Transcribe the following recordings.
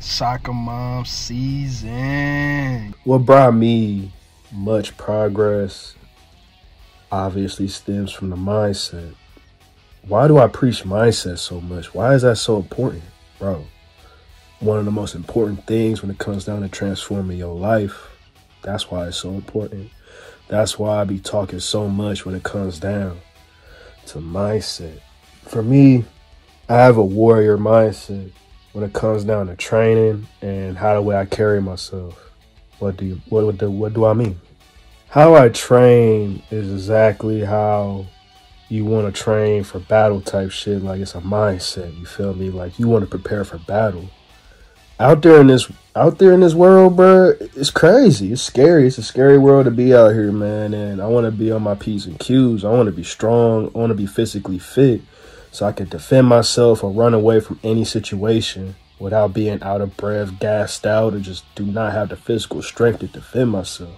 Soccer mom season. What brought me much progress obviously stems from the mindset. Why do I preach mindset so much? Why is that so important, bro? One of the most important things when it comes down to transforming your life. That's why it's so important. That's why I be talking so much when it comes down to mindset. For me, I have a warrior mindset when it comes down to training and how the way I carry myself. What do you what what do, what do I mean? How I train is exactly how you want to train for battle type shit. Like it's a mindset. You feel me? Like you want to prepare for battle. Out there in this out there in this world, bro, it's crazy. It's scary. It's a scary world to be out here, man. And I want to be on my P's and Q's. I want to be strong. I want to be physically fit so I could defend myself or run away from any situation without being out of breath, gassed out, or just do not have the physical strength to defend myself.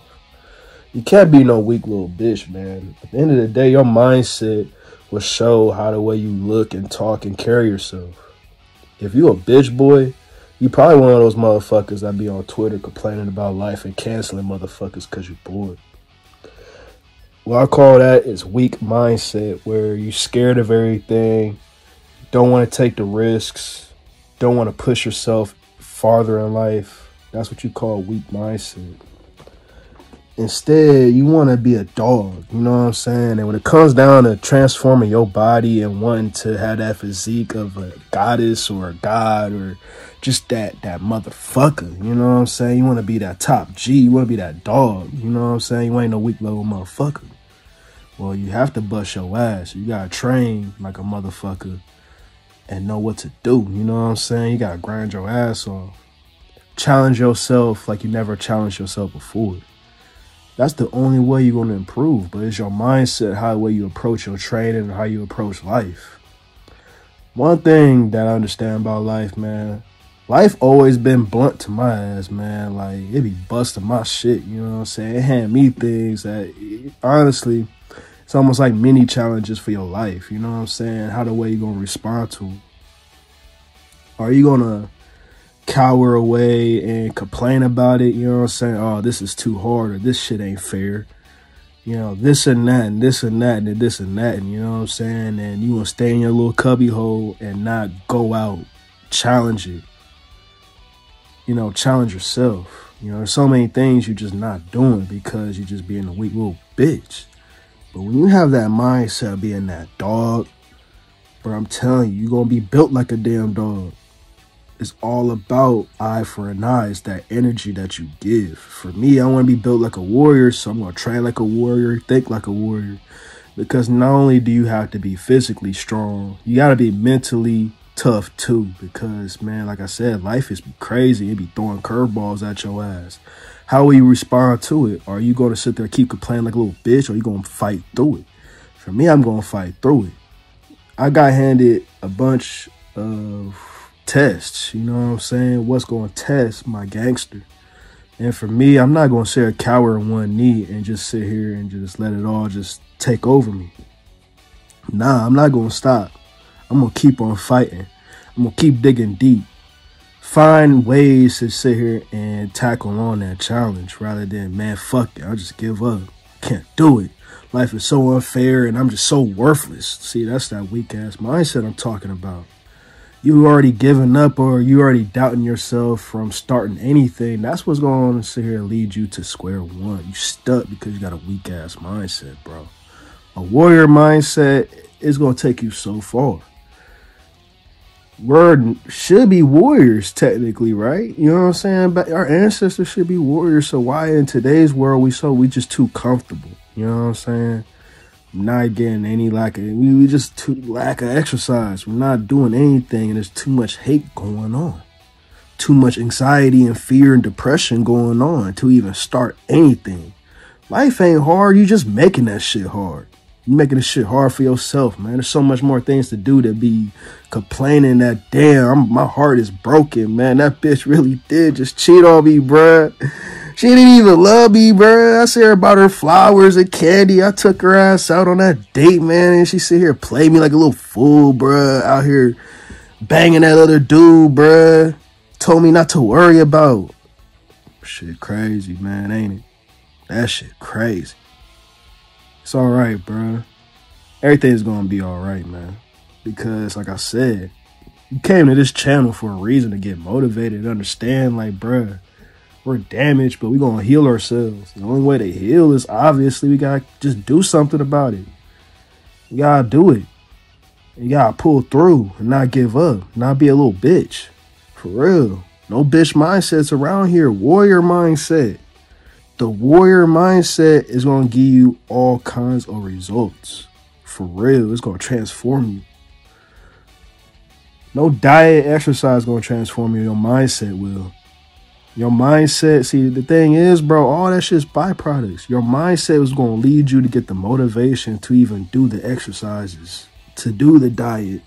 You can't be no weak little bitch, man. At the end of the day, your mindset will show how the way you look and talk and carry yourself. If you a bitch boy, you probably one of those motherfuckers that be on Twitter complaining about life and canceling motherfuckers because you're bored. What I call that is weak mindset, where you're scared of everything, don't want to take the risks, don't want to push yourself farther in life. That's what you call weak mindset. Instead, you want to be a dog, you know what I'm saying? And when it comes down to transforming your body and wanting to have that physique of a goddess or a god or just that that motherfucker, you know what I'm saying? You want to be that top G, you want to be that dog, you know what I'm saying? You ain't no weak little motherfucker. Well, you have to bust your ass. You gotta train like a motherfucker and know what to do. You know what I'm saying? You gotta grind your ass off. Challenge yourself like you never challenged yourself before. That's the only way you're gonna improve. But it's your mindset, how the way you approach your training, and how you approach life. One thing that I understand about life, man, life always been blunt to my ass, man. Like it be busting my shit, you know what I'm saying? It hand me things that honestly it's almost like mini challenges for your life. You know what I'm saying? How the way you're gonna respond to. Are you gonna cower away and complain about it? You know what I'm saying? Oh, this is too hard or this shit ain't fair. You know, this and that and this and that and this and that and you know what I'm saying? And you gonna stay in your little cubby hole and not go out, challenge it. You know, challenge yourself. You know, there's so many things you're just not doing because you're just being a weak little bitch. But when you have that mindset being that dog, bro, I'm telling you, you're going to be built like a damn dog. It's all about eye for an eye. It's that energy that you give. For me, I want to be built like a warrior, so I'm to train like a warrior, think like a warrior. Because not only do you have to be physically strong, you got to be mentally tough too. Because, man, like I said, life is crazy. It be throwing curveballs at your ass. How will you respond to it? Are you going to sit there and keep complaining like a little bitch or are you going to fight through it? For me, I'm going to fight through it. I got handed a bunch of tests, you know what I'm saying? What's going to test my gangster? And for me, I'm not going to sit a cower in one knee and just sit here and just let it all just take over me. Nah, I'm not going to stop. I'm going to keep on fighting. I'm going to keep digging deep find ways to sit here and tackle on that challenge rather than, man, fuck it, I'll just give up. Can't do it. Life is so unfair and I'm just so worthless. See, that's that weak ass mindset I'm talking about. You already given up or you already doubting yourself from starting anything. That's what's going to sit here and lead you to square one. You stuck because you got a weak ass mindset, bro. A warrior mindset is going to take you so far we're should be warriors technically, right? You know what I'm saying? But our ancestors should be warriors. So why in today's world we so we just too comfortable? You know what I'm saying? Not getting any lack of we, we just too lack of exercise. We're not doing anything, and there's too much hate going on, too much anxiety and fear and depression going on to even start anything. Life ain't hard. You just making that shit hard. You making this shit hard for yourself, man. There's so much more things to do to be complaining that damn I'm, my heart is broken, man. That bitch really did just cheat on me, bruh. She didn't even love me, bruh. I said about her flowers and candy. I took her ass out on that date, man, and she sit here play me like a little fool, bruh. Out here banging that other dude, bruh. told me not to worry about. Shit crazy, man, ain't it? That shit crazy. It's all right, bro. Everything's gonna be all right, man. Because, like I said, you came to this channel for a reason to get motivated, and understand, like, bruh, we're damaged, but we gonna heal ourselves. The only way to heal is obviously we gotta just do something about it. You gotta do it. You gotta pull through and not give up, not be a little bitch. For real. No bitch mindsets around here. Warrior mindset. The warrior mindset is gonna give you all kinds of results. For real. It's gonna transform you. No diet, exercise gonna transform you. Your mindset will. Your mindset, see, the thing is, bro, all that shit's byproducts. Your mindset is gonna lead you to get the motivation to even do the exercises, to do the diet,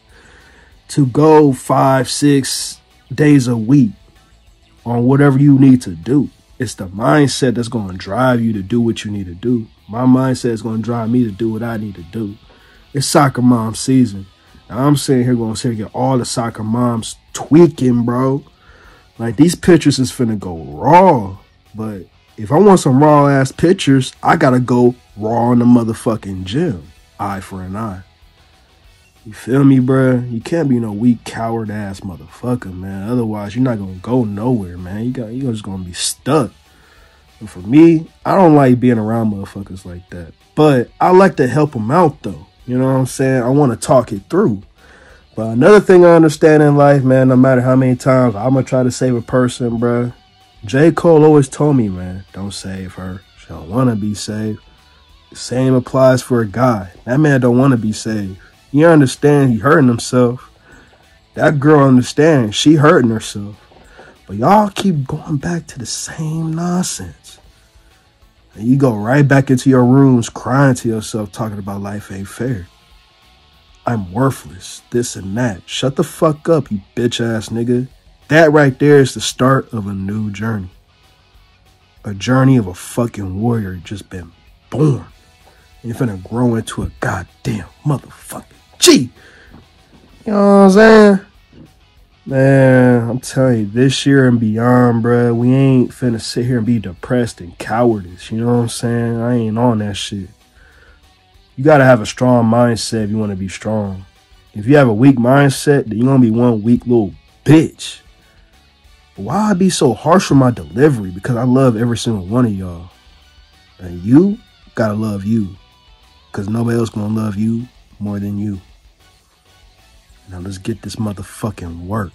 to go five, six days a week on whatever you need to do. It's the mindset that's gonna drive you to do what you need to do. My mindset is gonna drive me to do what I need to do. It's soccer mom season. Now I'm sitting here going to sit get all the soccer moms tweaking, bro. Like these pictures is finna go raw. But if I want some raw ass pictures, I gotta go raw in the motherfucking gym. Eye for an eye. You feel me, bruh? You can't be no weak coward ass motherfucker, man. Otherwise, you're not gonna go nowhere, man. You got you're just gonna be stuck. And for me, I don't like being around motherfuckers like that. But I like to help them out though. You know what I'm saying? I want to talk it through. But another thing I understand in life, man, no matter how many times I'm to try to save a person, bruh. J. Cole always told me, man, don't save her. She don't want to be saved. The same applies for a guy. That man don't want to be saved. You understand he hurting himself. That girl understands she hurting herself. But y'all keep going back to the same nonsense. And you go right back into your rooms crying to yourself, talking about life ain't fair. I'm worthless, this and that. Shut the fuck up, you bitch ass nigga. That right there is the start of a new journey. A journey of a fucking warrior just been born. And you're finna grow into a goddamn motherfucking G. You know what I'm saying? Man, I'm telling you, this year and beyond, bro, we ain't finna sit here and be depressed and cowardice. You know what I'm saying? I ain't on that shit. You gotta have a strong mindset if you wanna be strong. If you have a weak mindset, then you're gonna be one weak little bitch. why I be so harsh with my delivery? Because I love every single one of y'all. And you gotta love you. Because nobody else gonna love you more than you. Now let's get this motherfucking work.